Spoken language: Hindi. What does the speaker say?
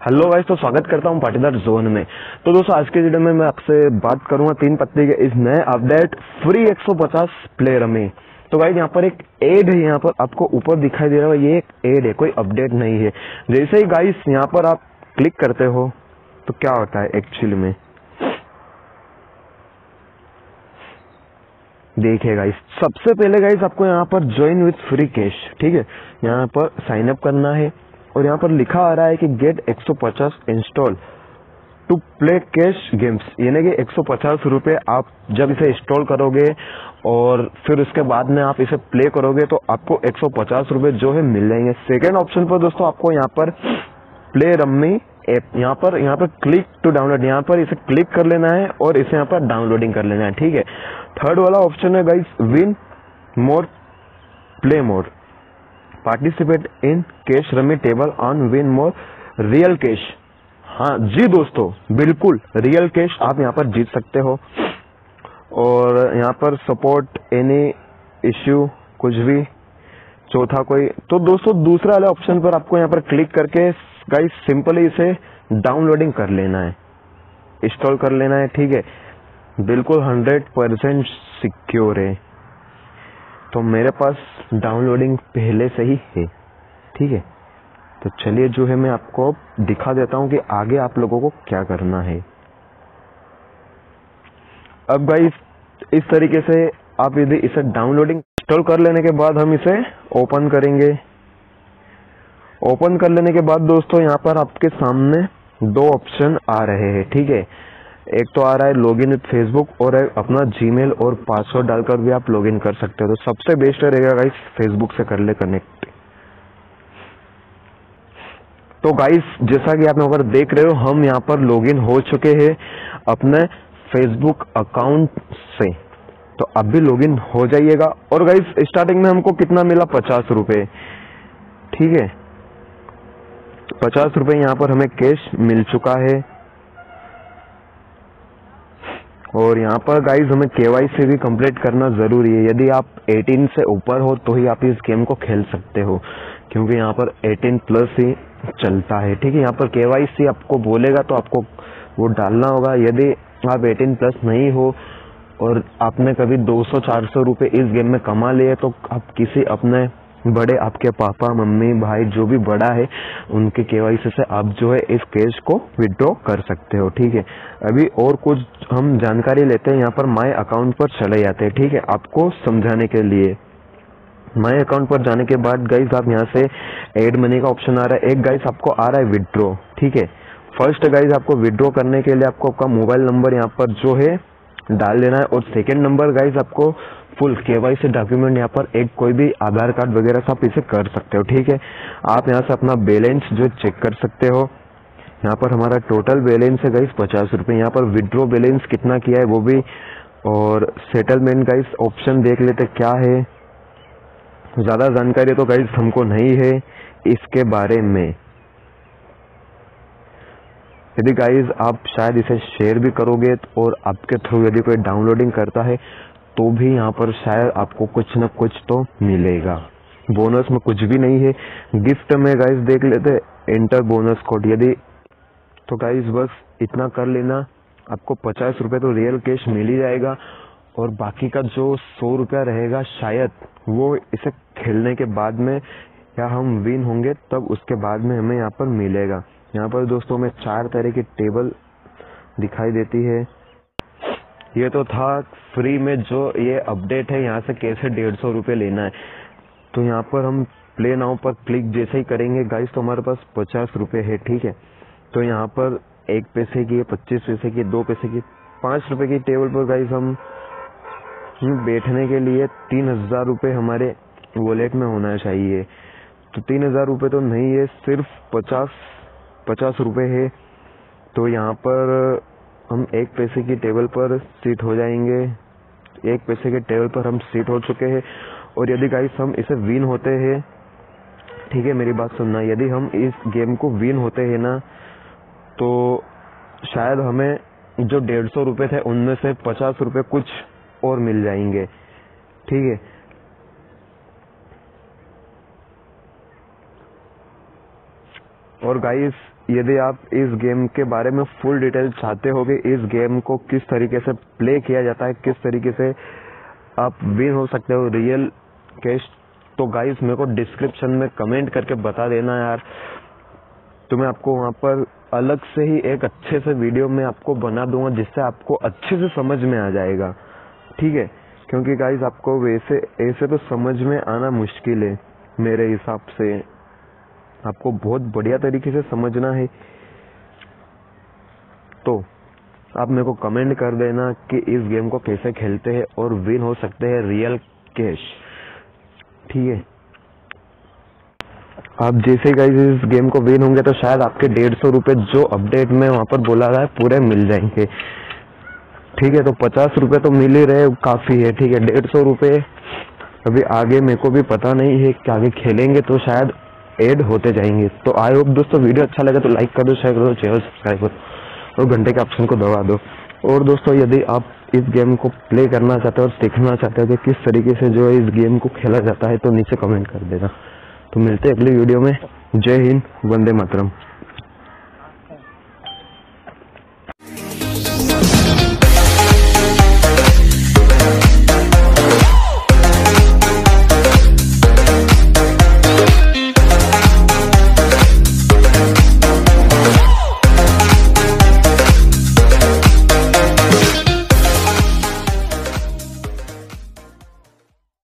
हेलो गाइस तो स्वागत करता हूँ पाटीदार जोन में। तो दोस्तों, आज के वीडियो में मैं आपसे बात करूँगा तीन पत्ती के इस नए अपडेट फ्री 150 प्लेयर में। तो गाइस, यहाँ पर एक एड है, यहाँ पर आपको ऊपर दिखाई दे रहा है, ये एक एड है, कोई अपडेट नहीं है। जैसे ही गाइस, यहाँ पर आप क्लिक करते हो तो क्या होता है एक्चुअली में? देखिए गाइस, सबसे पहले गाइस, आपको यहाँ पर ज्वाइन विथ फ्री कैश ठीक है? यहाँ पर साइन अप करना है। और यहाँ पर लिखा आ रहा है कि get 150 install to play cash games यानी कि 150 रुपए आप जब इसे इंस्टॉल करोगे और फिर उसके बाद में आप इसे प्ले करोगे तो आपको 150 रुपए जो है मिल जाएँगे. सेकेंड ऑप्शन पर दोस्तों आपको यहाँ पर प्ले रम्मी ऐप यहाँ पर यहाँ पर क्लिक टू डाउनलोड यहाँ पर इसे क्लिक कर लेना है और इसे यहाँ पर डाउनलोडिंग कर लेना है. ठीक है? थर्ड वाला ऑप्शन है guys win more play more participate in cash rummy table on win more real cash हाँ जी दोस्तों, बिल्कुल रियल कैश आप यहाँ पर जीत सकते हो। और यहाँ पर सपोर्ट एनी इश्यू कुछ भी, चौथा कोई। तो दोस्तों, दूसरा वाले ऑप्शन पर आपको यहाँ पर क्लिक करके गाइस सिंपली इसे डाउनलोडिंग कर लेना है। इंस्टॉल कर लेना है, ठीक है। बिल्कुल हंड्रेड परसेंट सिक्योर है। तो मेरे पास डाउनलोडिंग पहले से ही है, ठीक है? तो चलिए जो है मैं आपको दिखा देता हूँ कि आगे आप लोगों को क्या करना है। अब भाई इस तरीके से आप यदि इसे डाउनलोडिंग इंस्टॉल कर लेने के बाद हम इसे ओपन करेंगे। ओपन कर लेने के बाद दोस्तों, यहाँ पर आपके सामने दो ऑप्शन आ रहे हैं, ठीक है? एक तो आ रहा है लॉगिन विथ फेसबुक और अपना जीमेल और पासवर्ड डालकर भी आप लॉगिन कर सकते हो। तो सबसे बेस्ट रहेगा गाइस फेसबुक से कर ले कनेक्ट तो गाइस जैसा कि आप यहाँ पर देख रहे हो, हम यहाँ पर लॉगिन हो चुके हैं अपने फेसबुक अकाउंट से। तो अब भी लॉगिन हो जाइएगा। और गाइस स्टार्टिंग में हमको कितना मिला? पचास रुपए। ठीक है? पचास रुपए यहाँ पर हमें कैश मिल चुका है। और यहाँ पर गाइज़ हमें केवाईसी भी कंप्लीट करना ज़रूरी है। यदि आप 18 से ऊपर हो तो ही आप इस गेम को खेल सकते हो, क्योंकि यहाँ पर 18 प्लस ही चलता है, ठीक है? यहाँ पर केवाईसी आपको बोलेगा तो आपको वो डालना होगा। यदि आप 18 प्लस नहीं हो, और आपने कभी 200-400 रुपए इस गेम में कमा लिए तो आप किसी अपने बड़े आपके पापा, मम्मी, भाई, जो भी बड़ा है, उनके केवाईसी से आप जो है इस केस को विड्रॉ कर सकते हो, ठीक है? अभी और कुछ हम जानकारी लेते हैं, यहाँ पर माई अकाउंट पर चले जाते हैं, ठीक है? आपको समझाने के लिए। माई अकाउंट पर जाने के बाद गाइस आप यहाँ से एड मनी का ऑप्शन आ रहा है। एक गाइस आपको आ रहा है विड्रॉ ठीक है? फ़र्स्ट गाइस आपको विड्रॉ करने के लिए आपको आपका मोबाइल नंबर यहाँ पर जो है डाल देना है। और सेकेंड नंबर गाइस आपको फुल केवाईसी डॉक्यूमेंट यहाँ पर एक कोई भी आधार कार्ड वगैरह सब इसे कर सकते हो, ठीक है? आप यहाँ से अपना बैलेंस जो चेक कर सकते हो। यहाँ पर हमारा टोटल बैलेंस है गाइस पचास रुपये यहाँ पर विड्रो बैलेंस कितना किया है वो भी। और सेटलमेंट गाइस ऑप्शन देख लेते क्या है। ज़्यादा जानकारी तो गाइस हमको नहीं है इसके बारे में। यदि गाइज़ आप शायद इसे शेयर भी करोगे और आपके थ्रू यदि कोई डाउनलोडिंग करता है तो भी यहाँ पर शायद आपको कुछ न कुछ तो मिलेगा। बोनस में कुछ भी नहीं है। गिफ्ट में गाइस देख लेते इंटर बोनस कोड यदि तो गाइस बस इतना कर लेना। आपको पचास रुपए तो रियल कैश मिल ही जाएगा और बाकी का जो सौ रुपया रहेगा शायद, वो इसे खेलने के बाद में या हम विन होंगे, तब उसके बाद में हमें यहाँ पर मिलेगा। यहाँ पर दोस्तों में चार तरह की टेबल दिखाई देती है। ये तो था फ्री में जो ये अपडेट है, यहाँ से कैसे डेढ़ सौ रुपये लेना है। तो यहाँ पर हम प्ले नाउ पर क्लिक जैसे ही करेंगे गाइस तो हमारे पास पचास रुपये है, ठीक है? तो यहाँ पर एक पैसे की, पच्चीस पैसे की, दो पैसे की, पाँच रुपए की टेबल पर गाइस हम बैठने के लिए तीन हज़ार रुपये हमारे वॉलेट में होना चाहिए। तो तीन हज़ार रुपये तो नहीं है, सिर्फ़ पचास पचास रुपये है तो यहाँ पर हम एक पैसे की टेबल पर सीट हो जाएँगे। एक पैसे के टेबल पर हम सीट हो चुके हैं, और यदि गाइस हम इसे विन होते हैं, ठीक है, मेरी बात सुनना। यदि हम इस गेम को विन होते हैं ना तो शायद हमें जो डेढ़ सौ रुपये थे, उनमें से पचास रुपये कुछ और मिल जाएँगे। ठीक है? और गाइस यदि आप इस गेम के बारे में फुल डिटेल चाहते होगे इस गेम को किस तरीके से प्ले किया जाता है, किस तरीके से आप विन हो सकते हो रियल कैश तो गाइस मेरे को डिस्क्रिप्शन में कमेंट करके बता देना यार। तो मैं आपको वहाँ पर अलग से ही एक अच्छे से वीडियो में आपको बना दूँगा, जिससे आपको अच्छे से समझ में आ जाएगा। ठीक है? क्योंकि गाइस आपको वैसे, ऐसे तो समझ में आना मुश्किल है, मेरे हिसाब से। आपको बहुत बढ़िया तरीके से समझना है। तो आप मेरे को कमेंट कर देना कि इस गेम को कैसे खेलते हैं और विन हो सकते हैं रियल कैश ठीक है? आप जैसे गाइस इस गेम को विन होंगे तो शायद आपके डेढ़ सौ रुपये जो अपडेट में वहाँ पर बोला रहा है, पूरे मिल जाएँगे। ठीक है तो पचास रुपए तो मिल ही रहे, काफ़ी है। ठीक है, डेढ़ सौ रुपये अभी आगे मेरे को भी पता नहीं है कि आगे खेलेंगे तो शायद ऐड होते जाएँगे। तो आई होप दोस्तों वीडियो अच्छा लगे तो लाइक कर दो शेयर कर दो चैनल सब्सक्राइब करो और घंटे के ऑप्शन को दबा दो। और दोस्तों यदि आप इस गेम को प्ले करना चाहते हो और सीखना चाहते हो कि किस तरीके से जो है इस गेम को खेला जाता है तो नीचे कमेंट कर देना। तो मिलते हैं अगली वीडियो में। जय हिंद, वंदे मातरम।